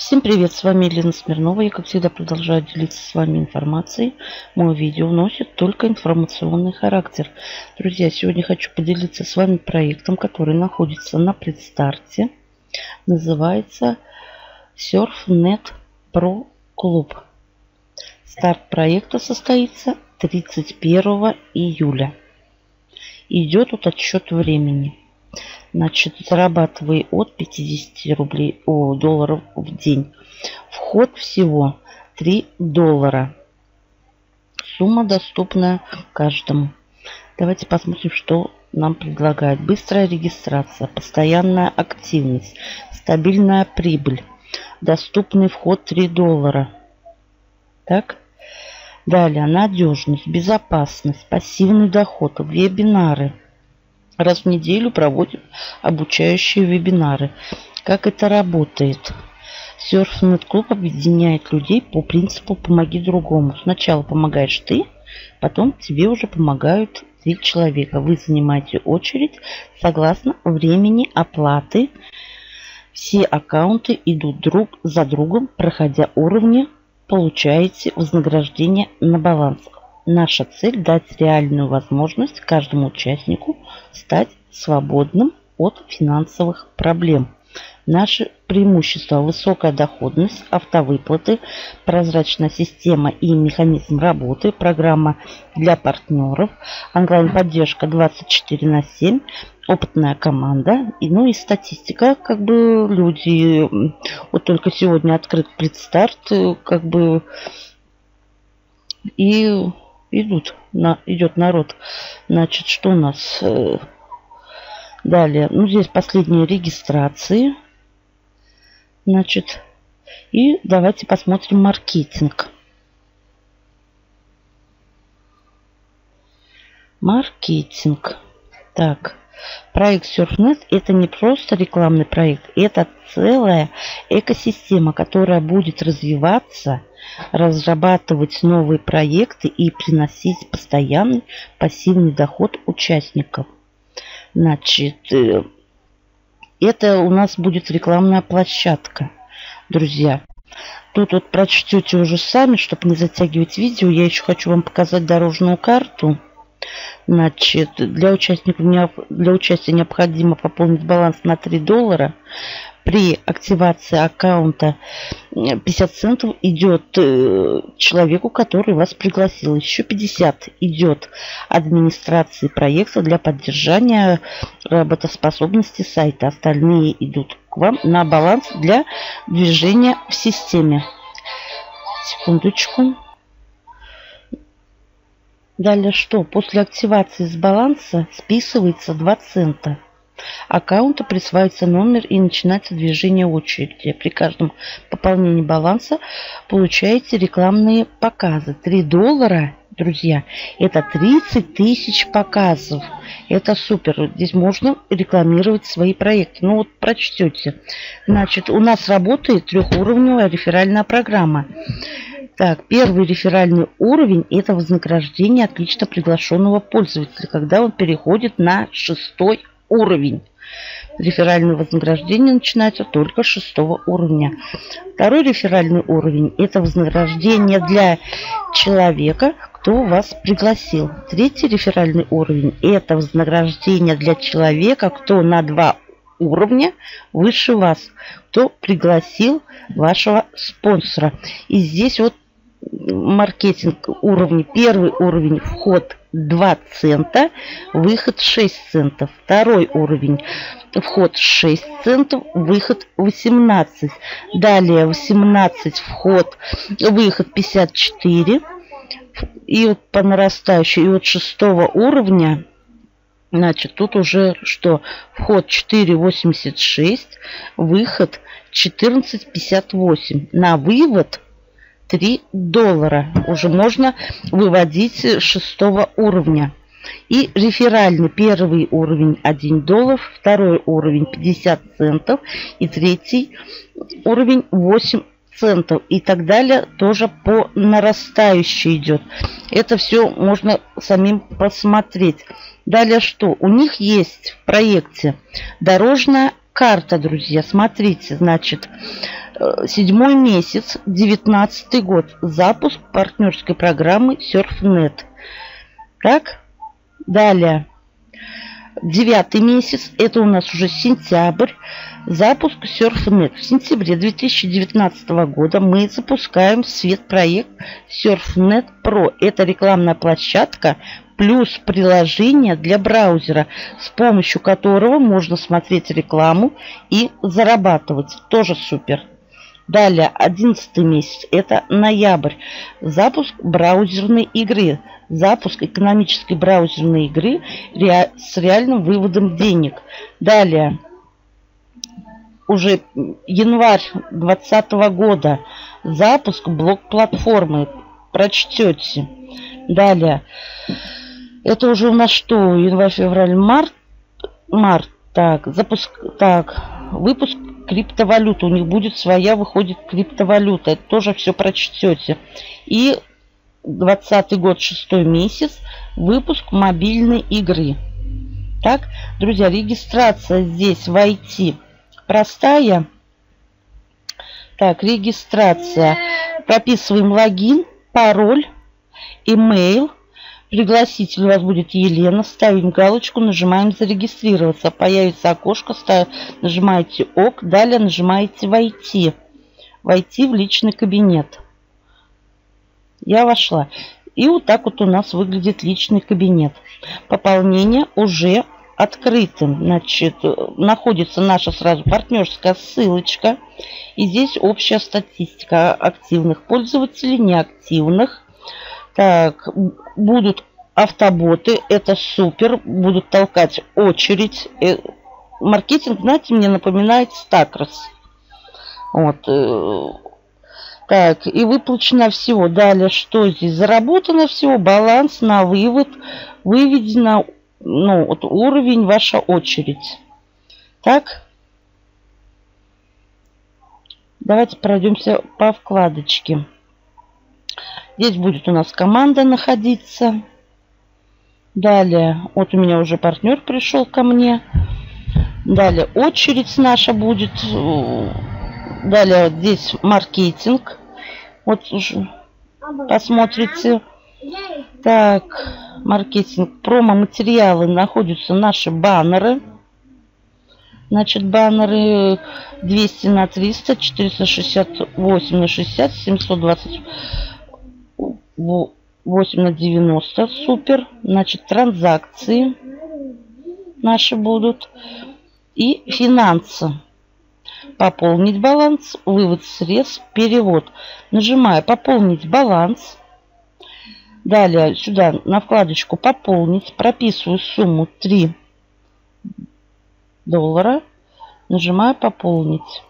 Всем привет, с вами Елена Смирнова. Я, как всегда, продолжаю делиться с вами информацией. Мое видео носит только информационный характер. Друзья, сегодня хочу поделиться с вами проектом, который находится на предстарте. Называется SurfNet Pro Club. Старт проекта состоится 31 июля. Идет тут отсчет времени. Значит, зарабатывай от 50 рублей, о, долларов в день. Вход всего 3 доллара. Сумма доступна каждому. Давайте посмотрим, что нам предлагает. Быстрая регистрация, постоянная активность, стабильная прибыль, доступный вход 3 доллара. Так. Далее, надежность, безопасность, пассивный доход, вебинары – раз в неделю проводим обучающие вебинары. Как это работает? Surfnet клуб объединяет людей по принципу «помоги другому». Сначала помогаешь ты, потом тебе уже помогают три человека. Вы занимаете очередь согласно времени оплаты. Все аккаунты идут друг за другом, проходя уровни, получаете вознаграждение на баланс. Наша цель – дать реальную возможность каждому участнику стать свободным от финансовых проблем. Наши преимущества – высокая доходность, автовыплаты, прозрачная система и механизм работы, программа для партнеров, онлайн-поддержка 24 на 7, опытная команда, и, ну и статистика, как бы люди, вот только сегодня открыт предстарт, как бы, и идут, на, идет народ. Значит, что у нас э, далее? Ну, здесь последние регистрации. Значит, и давайте посмотрим маркетинг. Маркетинг. Так, проект SurfNet это не просто рекламный проект, это целая экосистема, которая будет развиваться разрабатывать новые проекты и приносить постоянный пассивный доход участников. Значит, э, это у нас будет рекламная площадка, друзья. Тут вот прочтете уже сами, чтобы не затягивать видео. Я еще хочу вам показать дорожную карту. Значит, для участников для участия необходимо пополнить баланс на 3 доллара при активации аккаунта 50 центов идет э, человеку, который вас пригласил. Еще 50 идет администрации проекта для поддержания работоспособности сайта. Остальные идут к вам на баланс для движения в системе. Секундочку. Далее что? После активации с баланса списывается 2 цента аккаунту присваивается номер и начинается движение очереди. При каждом пополнении баланса получаете рекламные показы. 3 доллара, друзья, это 30 тысяч показов. Это супер. Здесь можно рекламировать свои проекты. Ну вот прочтете. Значит, у нас работает трехуровневая реферальная программа. Так, первый реферальный уровень – это вознаграждение отлично приглашенного пользователя, когда он переходит на шестой уровень. Реферальное вознаграждение начинается только с шестого уровня. Второй реферальный уровень – это вознаграждение для человека, кто вас пригласил. Третий реферальный уровень – это вознаграждение для человека, кто на два уровня выше вас, кто пригласил вашего спонсора. И здесь вот маркетинг уровни. Первый уровень вход 2 цента, выход 6 центов. Второй уровень вход 6 центов, выход 18. Далее 18 вход, выход 54. И вот по нарастающей, и вот шестого уровня, значит, тут уже что? Вход 4,86, выход 14,58. На вывод 3 доллара. Уже можно выводить шестого уровня. И реферальный первый уровень 1 доллар, второй уровень 50 центов и третий уровень 8 центов и так далее тоже по нарастающей идет. Это все можно самим посмотреть. Далее что? У них есть в проекте дорожная карта, друзья. Смотрите, значит, э, седьмой месяц, девятнадцатый год. Запуск партнерской программы SurfNet. Так, далее. Девятый месяц, это у нас уже сентябрь, запуск SurfNet. В сентябре 2019 года мы запускаем свет проект SurfNet Pro. Это рекламная площадка плюс приложение для браузера, с помощью которого можно смотреть рекламу и зарабатывать. Тоже супер. Далее, 11 месяц, это ноябрь. Запуск браузерной игры. Запуск экономической браузерной игры с реальным выводом денег. Далее, уже январь 2020 года. Запуск блок-платформы. Прочтете. Далее, это уже у нас что? Январь, февраль, март. Март. Так, запуск. Так, выпуск криптовалюты. У них будет своя, выходит криптовалюта. Это тоже все прочтете. И 20 год, шестой месяц. Выпуск мобильной игры. Так, друзья, регистрация здесь в IT простая. Так, регистрация. Прописываем логин, пароль, имейл Пригласитель у вас будет Елена. Ставим галочку, нажимаем зарегистрироваться. Появится окошко, ставь, нажимаете ОК. Далее нажимаете войти. Войти в личный кабинет. Я вошла. И вот так вот у нас выглядит личный кабинет. Пополнение уже открытым. Значит, находится наша сразу партнерская ссылочка. И здесь общая статистика активных пользователей, неактивных. Так, будут автоботы, это супер, будут толкать очередь. Э, маркетинг, знаете, мне напоминает Стакрос. Вот. Э, так, и выплачено всего. Далее, что здесь? Заработано всего, баланс на вывод, выведено, ну, вот уровень, ваша очередь. Так. Давайте пройдемся по вкладочке. Здесь будет у нас команда находиться. Далее, вот у меня уже партнер пришел ко мне. Далее очередь наша будет. Далее вот здесь маркетинг. Вот уже посмотрите. Так, маркетинг, промо-материалы находятся наши баннеры. Значит, баннеры 200 на 300, 468 на 60, 720 8 на 90. Супер. Значит, транзакции наши будут. И финансы. Пополнить баланс, вывод средств, перевод. Нажимаю «Пополнить баланс». Далее сюда на вкладочку «Пополнить». Прописываю сумму 3 доллара. Нажимаю «Пополнить».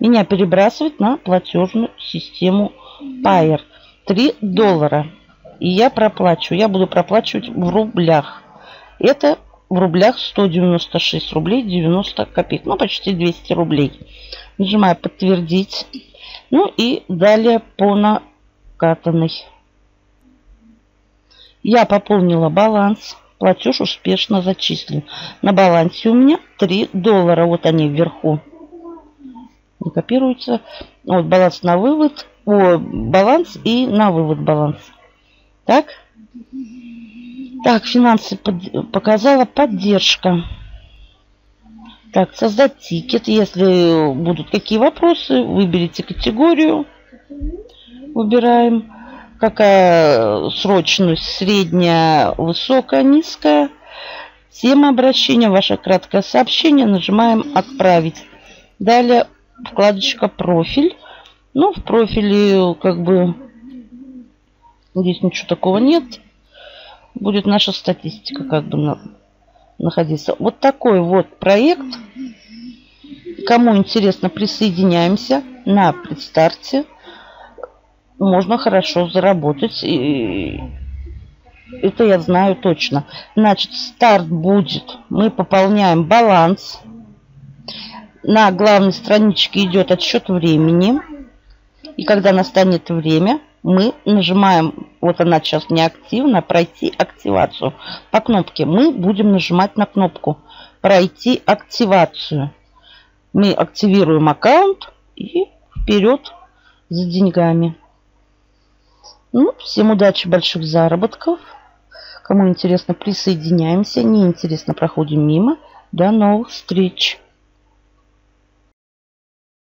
Меня перебрасывает на платежную систему Payer. 3 доллара. И я проплачу. Я буду проплачивать в рублях. Это в рублях 196 рублей 90 копеек. Ну, почти 200 рублей. Нажимаю подтвердить. Ну и далее по накатанной. Я пополнила баланс. Платеж успешно зачислен. На балансе у меня 3 доллара. Вот они вверху. Не копируются. Вот баланс на вывод о, баланс и на вывод баланс. Так? Так, финансы под, показала поддержка. Так, создать тикет. Если будут какие вопросы, выберите категорию. Выбираем. Какая срочность? Средняя, высокая, низкая. Тема обращения, ваше краткое сообщение. Нажимаем «Отправить». Далее вкладочка «Профиль». Ну, в профиле как бы здесь ничего такого нет. Будет наша статистика как бы на, находиться. Вот такой вот проект. Кому интересно, присоединяемся на предстарте. Можно хорошо заработать. И это я знаю точно. Значит, старт будет. Мы пополняем баланс. На главной страничке идет отсчет времени. И когда настанет время, мы нажимаем, вот она сейчас не активна, пройти активацию. По кнопке мы будем нажимать на кнопку пройти активацию. Мы активируем аккаунт и вперед за деньгами. Ну, всем удачи, больших заработков. Кому интересно, присоединяемся. Не интересно, проходим мимо. До новых встреч!